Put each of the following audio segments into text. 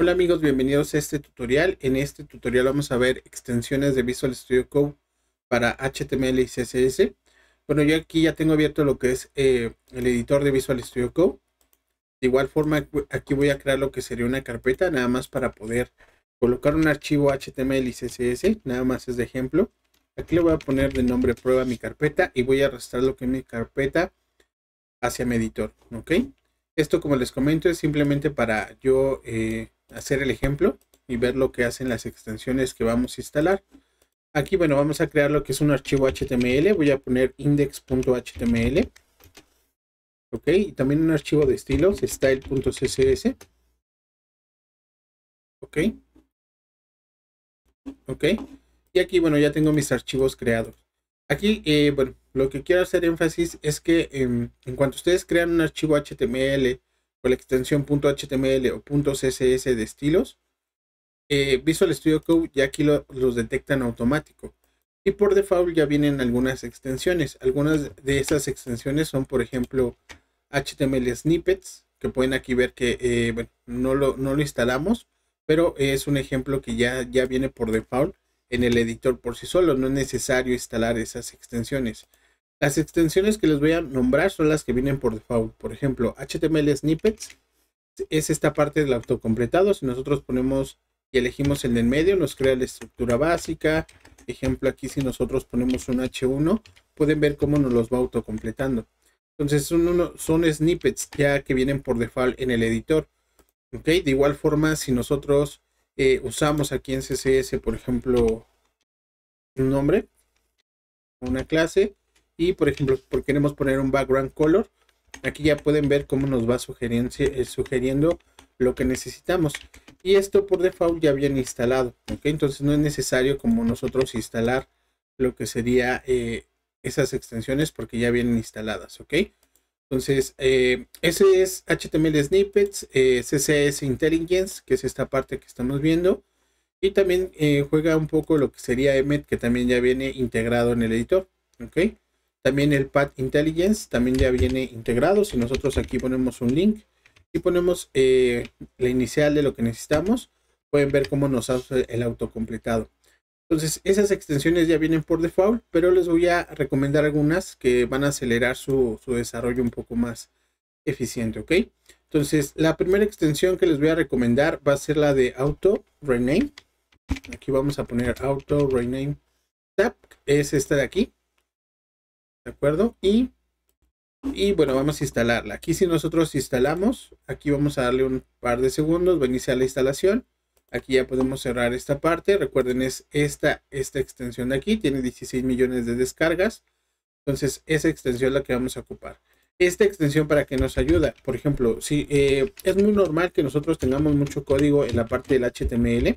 Hola amigos, bienvenidos a este tutorial. En este tutorial vamos a ver extensiones de Visual Studio Code para HTML y CSS. Bueno, yo aquí ya tengo abierto lo que es eh, el editor de Visual Studio Code. De igual forma, aquí voy a crear lo que sería una carpeta, nada más para poder colocar un archivo HTML y CSS, nada más es de ejemplo. Aquí le voy a poner de nombre prueba mi carpeta y voy a arrastrar lo que es mi carpeta hacia mi editor, ¿ok? Esto, como les comento, es simplemente para yo eh, hacer el ejemplo y ver lo que hacen las extensiones que vamos a instalar. Aquí, bueno, vamos a crear lo que es un archivo HTML. Voy a poner index.html. Ok, y también un archivo de estilos, style.css. Ok. Ok. Y aquí, bueno, ya tengo mis archivos creados. Aquí, eh, bueno, lo que quiero hacer énfasis es que em, en cuanto ustedes crean un archivo HTML con la extensión .html o .css de estilos, eh, Visual Studio Code ya aquí los detecta en automático. Y por default ya vienen algunas extensiones. Algunas de esas extensiones son, por ejemplo, HTML snippets, que pueden aquí ver que eh, no, lo, no lo instalamos, pero es un ejemplo que ya, ya viene por default en el editor por sí solo. No es necesario instalar esas extensiones. Las extensiones que les voy a nombrar son las que vienen por default. Por ejemplo, HTML snippets es esta parte del autocompletado. Si nosotros ponemos y elegimos el del medio, nos crea la estructura básica. Ejemplo, aquí si nosotros ponemos un H1, pueden ver cómo nos los va autocompletando. Entonces son, son snippets ya que vienen por default en el editor. ¿ok? De igual forma, si nosotros eh, usamos aquí en CSS, por ejemplo, un nombre, una clase, y por ejemplo, por queremos poner un background color, aquí ya pueden ver cómo nos va eh, sugiriendo lo que necesitamos. Y esto por default ya viene instalado, ¿ok? Entonces no es necesario como nosotros instalar lo que sería eh, esas extensiones porque ya vienen instaladas, ¿ok? Entonces, eh, ese es HTML Snippets, CSS Intelligence, que es esta parte que estamos viendo. Y también juega un poco lo que sería Emmet, que también ya viene integrado en el editor, ¿ok? También el Path Intelligence también ya viene integrado. Si nosotros aquí ponemos un link y ponemos eh, la inicial de lo que necesitamos, pueden ver cómo nos hace el autocompletado. Entonces, esas extensiones ya vienen por default, pero les voy a recomendar algunas que van a acelerar su, su desarrollo un poco más eficiente, ¿ok? Entonces, la primera extensión que les voy a recomendar va a ser la de Auto Rename. Aquí vamos a poner Auto Rename Tab, es esta de aquí. ¿De acuerdo? Y, y bueno, vamos a instalarla. Aquí si nosotros instalamos, aquí vamos a darle un par de segundos, va a iniciar la instalación. Aquí ya podemos cerrar esta parte. Recuerden, es esta, esta extensión de aquí. Tiene 16 millones de descargas. Entonces, esa extensión es la que vamos a ocupar. Esta extensión para que nos ayuda. Por ejemplo, si eh, es muy normal que nosotros tengamos mucho código en la parte del HTML.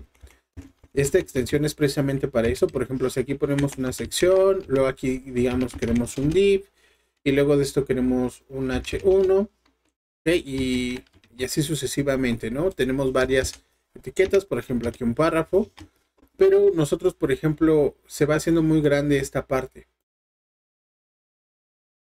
Esta extensión es precisamente para eso. Por ejemplo, si aquí ponemos una sección, luego aquí, digamos, queremos un div, y luego de esto queremos un h1, y, y así sucesivamente, ¿no? Tenemos varias etiquetas, por ejemplo, aquí un párrafo, pero nosotros, por ejemplo, se va haciendo muy grande esta parte.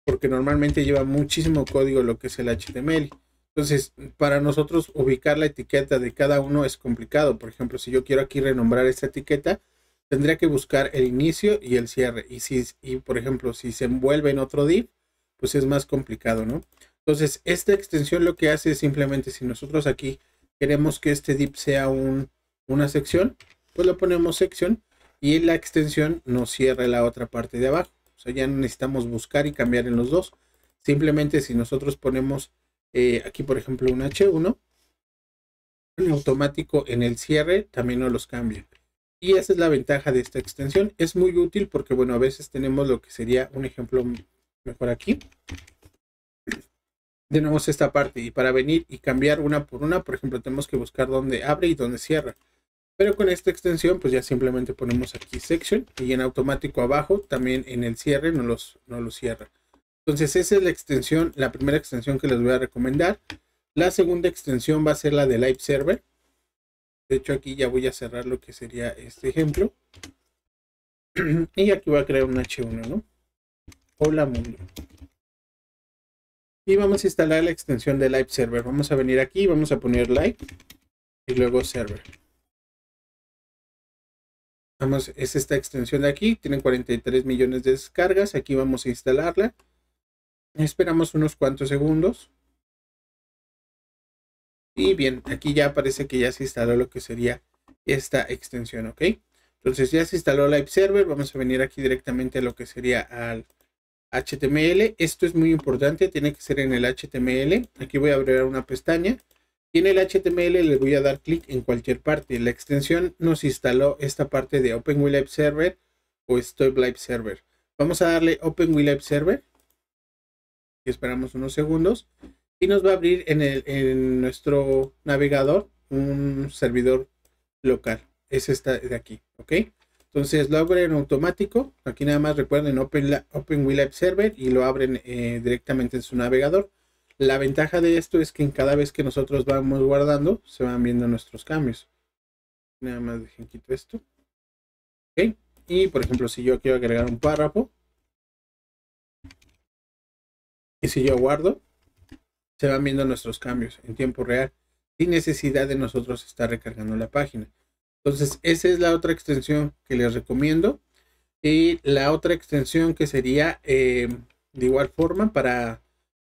Porque normalmente lleva muchísimo código lo que es el HTML. Entonces, para nosotros ubicar la etiqueta de cada uno es complicado. Por ejemplo, si yo quiero aquí renombrar esta etiqueta, tendría que buscar el inicio y el cierre. Y si, y por ejemplo, si se envuelve en otro div, pues es más complicado, ¿no? Entonces, esta extensión lo que hace es simplemente, si nosotros aquí queremos que este div sea un, una sección, pues lo ponemos sección y la extensión nos cierra la otra parte de abajo. O sea, ya no necesitamos buscar y cambiar en los dos. Simplemente si nosotros ponemos eh, aquí, por ejemplo, un H1, en automático en el cierre también no los cambia. Y esa es la ventaja de esta extensión. Es muy útil porque, bueno, a veces tenemos lo que sería un ejemplo mejor aquí. Tenemos esta parte y para venir y cambiar una por una, por ejemplo, tenemos que buscar dónde abre y dónde cierra. Pero con esta extensión, pues ya simplemente ponemos aquí section y en automático abajo también en el cierre no los, no los cierra. Entonces esa es la extensión, la primera extensión que les voy a recomendar. La segunda extensión va a ser la de Live Server. De hecho aquí ya voy a cerrar lo que sería este ejemplo. y aquí voy a crear un H1, ¿no? Hola mundo. Y vamos a instalar la extensión de Live Server. Vamos a venir aquí, vamos a poner Live. y luego server. Vamos, es esta extensión de aquí, tiene 43 millones de descargas, aquí vamos a instalarla. Esperamos unos cuantos segundos. Y bien, aquí ya parece que ya se instaló lo que sería esta extensión, ¿ok? Entonces ya se instaló Live Server, vamos a venir aquí directamente a lo que sería al HTML. Esto es muy importante, tiene que ser en el HTML. Aquí voy a abrir una pestaña. Y en el HTML le voy a dar clic en cualquier parte. La extensión nos instaló esta parte de OpenWLive Server o Stop Live Server. Vamos a darle OpenWLive Server. Esperamos unos segundos. Y nos va a abrir en, el, en nuestro navegador un servidor local. Es esta de aquí, ¿ok? Entonces lo abren en automático. Aquí nada más recuerden Open, OpenWLive Server y lo abren eh, directamente en su navegador. La ventaja de esto es que en cada vez que nosotros vamos guardando, se van viendo nuestros cambios. Nada más dejen quito esto. Ok. Y por ejemplo, si yo quiero agregar un párrafo. Y si yo guardo, se van viendo nuestros cambios en tiempo real. Sin necesidad de nosotros estar recargando la página. Entonces, esa es la otra extensión que les recomiendo. Y la otra extensión que sería eh, de igual forma para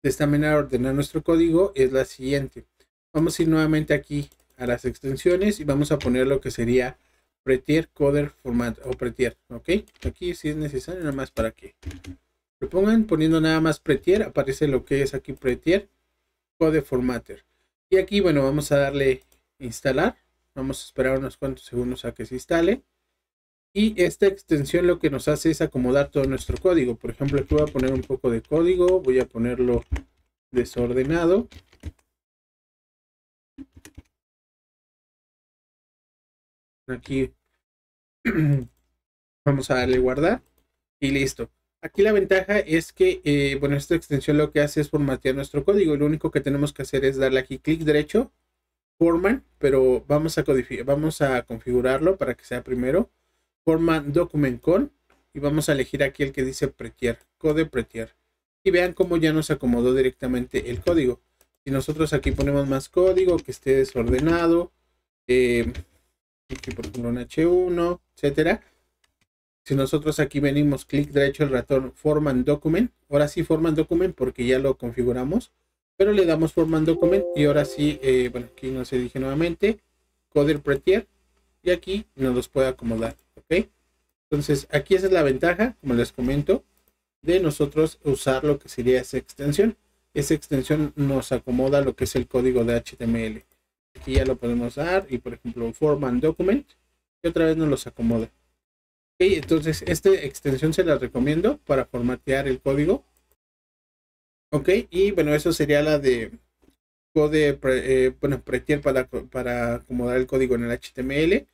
de esta manera ordenar nuestro código es la siguiente. Vamos a ir nuevamente aquí a las extensiones y vamos a poner lo que sería Prettier Coder Format o Prettier, ¿ok? Aquí si es necesario nada más para que lo pongan poniendo nada más Prettier, aparece lo que es aquí Prettier Code Formatter. Y aquí, bueno, vamos a darle instalar. Vamos a esperar unos cuantos segundos a que se instale. Y esta extensión lo que nos hace es acomodar todo nuestro código. Por ejemplo, aquí voy a poner un poco de código. Voy a ponerlo desordenado. Aquí vamos a darle guardar y listo. Aquí la ventaja es que, eh, bueno, esta extensión lo que hace es formatear nuestro código. Lo único que tenemos que hacer es darle aquí clic derecho, forman, pero vamos a, vamos a configurarlo para que sea primero forma document con y vamos a elegir aquí el que dice Prettier, code Prettier. Y vean cómo ya nos acomodó directamente el código. Si nosotros aquí ponemos más código que esté desordenado, eh, por ejemplo un H1, etcétera. Si nosotros aquí venimos clic derecho el ratón Forman Document, ahora sí Forman Document porque ya lo configuramos, pero le damos Forman Document y ahora sí, eh, bueno, aquí no se dije nuevamente, Coder Prettier y aquí nos los puede acomodar. Entonces, aquí esa es la ventaja, como les comento, de nosotros usar lo que sería esa extensión. Esa extensión nos acomoda lo que es el código de HTML. Aquí ya lo podemos dar y, por ejemplo, forman document y otra vez nos los acomoda. Entonces, esta extensión se la recomiendo para formatear el código. Ok, y bueno, eso sería la de code, eh, bueno, prettier para, para acomodar el código en el HTML.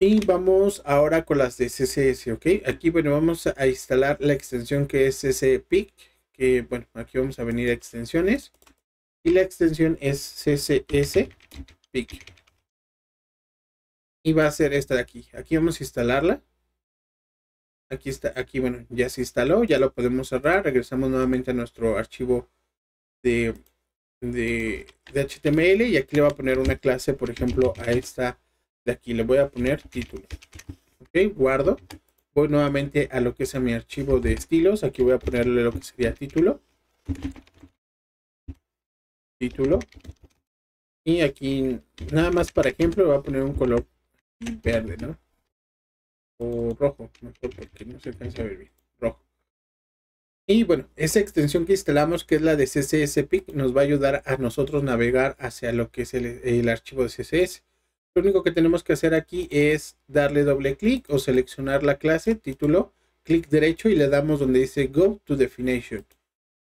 Y vamos ahora con las de CSS, ¿ok? Aquí, bueno, vamos a instalar la extensión que es CSPIC, que, bueno, aquí vamos a venir a extensiones. Y la extensión es CSS-PIC. Y va a ser esta de aquí. Aquí vamos a instalarla. Aquí está, aquí, bueno, ya se instaló, ya lo podemos cerrar. Regresamos nuevamente a nuestro archivo de, de, de HTML y aquí le va a poner una clase, por ejemplo, a esta aquí le voy a poner título. Ok, guardo. Voy nuevamente a lo que es a mi archivo de estilos. Aquí voy a ponerle lo que sería título. Título. Y aquí, nada más para ejemplo, voy a poner un color verde, ¿no? O rojo, mejor porque no se alcanza a ver bien. Rojo. Y bueno, esa extensión que instalamos, que es la de CSS nos va a ayudar a nosotros navegar hacia lo que es el, el archivo de CSS. Lo único que tenemos que hacer aquí es darle doble clic o seleccionar la clase, título, clic derecho y le damos donde dice Go to Definition.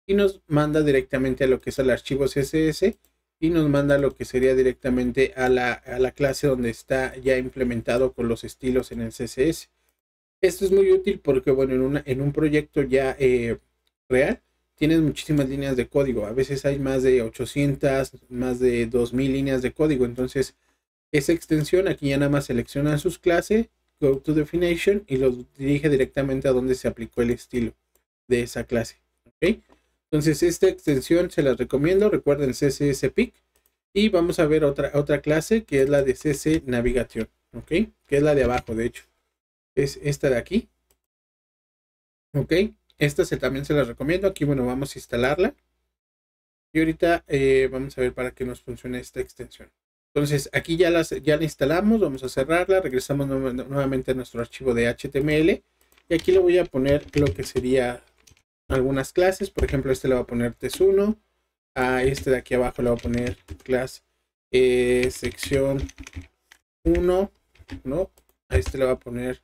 Y nos manda directamente a lo que es el archivo CSS y nos manda lo que sería directamente a la, clase donde está ya implementado con los estilos en el CSS. Esto es muy útil porque, bueno, en, una, en un proyecto ya eh, real tienes muchísimas líneas de código. A veces hay más de 800, más de 2000 líneas de código. Entonces, esa extensión aquí ya nada más selecciona sus clases, go to definition y los dirige directamente a donde se aplicó el estilo de esa clase. Entonces esta extensión se la recomiendo, recuerden CSS Pick Y vamos a ver otra, otra clase que es la de CC Navigación, ¿ok? Que es la de abajo, de hecho. Es esta de aquí. ¿Ok? Esta se, también se la recomiendo. Aquí, bueno, vamos a instalarla. Y ahorita eh, vamos a ver para qué nos funciona esta extensión. Entonces, aquí ya, las, ya la instalamos. Vamos a cerrarla. Regresamos nuevamente a nuestro archivo de HTML. Y aquí le voy a poner lo que sería algunas clases. Por ejemplo, este le va a poner test1. A este de aquí abajo le voy a poner clase eh, sección 1. ¿no? A este le va a poner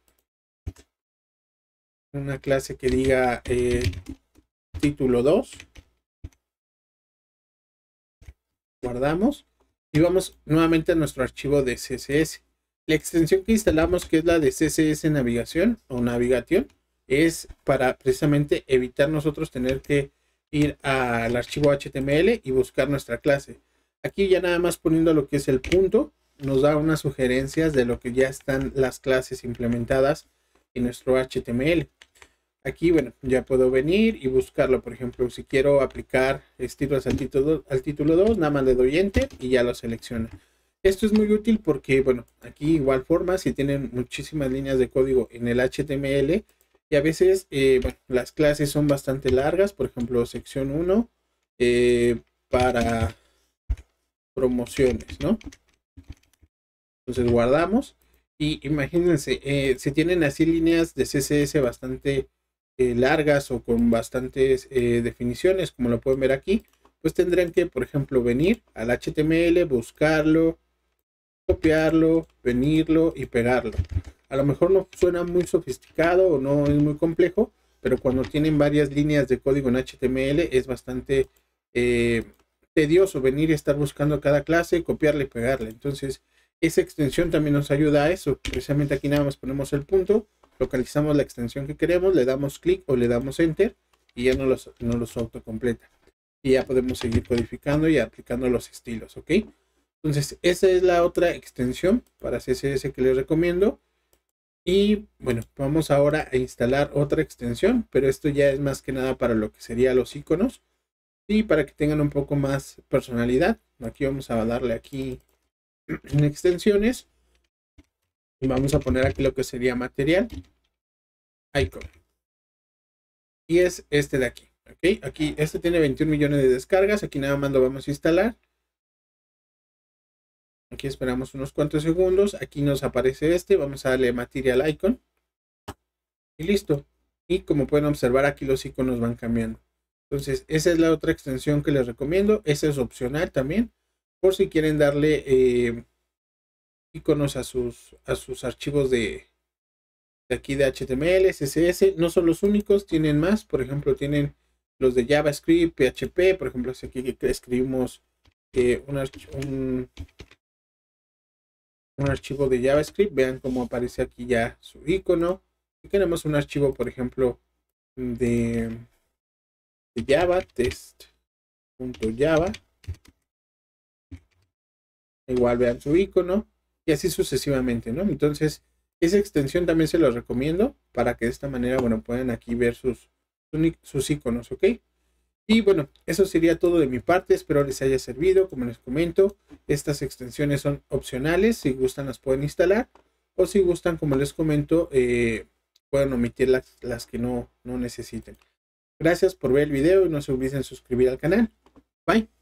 una clase que diga eh, título 2. Guardamos y vamos nuevamente a nuestro archivo de CSS. La extensión que instalamos, que es la de CSS Navigación o Navigación, es para precisamente evitar nosotros tener que ir al archivo HTML y buscar nuestra clase. Aquí ya nada más poniendo lo que es el punto, nos da unas sugerencias de lo que ya están las clases implementadas en nuestro HTML. Aquí, bueno, ya puedo venir y buscarlo. Por ejemplo, si quiero aplicar estilos al título, al título 2, nada más le doy Enter y ya lo selecciona. Esto es muy útil porque, bueno, aquí igual forma, si tienen muchísimas líneas de código en el HTML y a veces, eh, las clases son bastante largas. Por ejemplo, sección 1 eh, para promociones, ¿no? Entonces guardamos y imagínense, eh, si tienen así líneas de CSS bastante largas o con bastantes definiciones, como lo pueden ver aquí, pues tendrán que, por ejemplo, venir al HTML, buscarlo, copiarlo, venirlo y pegarlo. A lo mejor no suena muy sofisticado o no es muy complejo, pero cuando tienen varias líneas de código en HTML es bastante eh, tedioso venir y estar buscando cada clase, copiarle y pegarle. Entonces, esa extensión también nos ayuda a eso. Precisamente aquí nada más ponemos el punto localizamos la extensión que queremos, le damos clic o le damos enter y ya no los, no los autocompleta. Y ya podemos seguir codificando y aplicando los estilos, ¿ok? Entonces, esa es la otra extensión para CSS que les recomiendo. Y bueno, vamos ahora a instalar otra extensión, pero esto ya es más que nada para lo que sería los iconos y para que tengan un poco más personalidad. Aquí vamos a darle aquí en extensiones y vamos a poner aquí lo que sería material. Icon. Y es este de aquí. ¿Ok? Aquí, este tiene 21 millones de descargas. Aquí nada más lo vamos a instalar. Aquí esperamos unos cuantos segundos. Aquí nos aparece este. Vamos a darle Material Icon. Y listo. Y como pueden observar, aquí los iconos van cambiando. Entonces, esa es la otra extensión que les recomiendo. Esa es opcional también. Por si quieren darle eh, iconos a sus, a sus archivos de, de aquí de HTML, CSS. No son los únicos, tienen más. Por ejemplo, tienen los de JavaScript, PHP. Por ejemplo, aquí escribimos eh, un, un, archivo de JavaScript, vean cómo aparece aquí ya su icono. Y tenemos un archivo, por ejemplo, de, de Java, test.java. Igual vean su icono y así sucesivamente, ¿no? Entonces, esa extensión también se los recomiendo para que de esta manera, bueno, puedan aquí ver sus, sus iconos, ¿ok? Y bueno, eso sería todo de mi parte. Espero les haya servido. Como les comento, estas extensiones son opcionales. Si gustan, las pueden instalar. O si gustan, como les comento, eh, pueden omitir las, las que no, no necesiten. Gracias por ver el video y no se olviden suscribir al canal. Bye.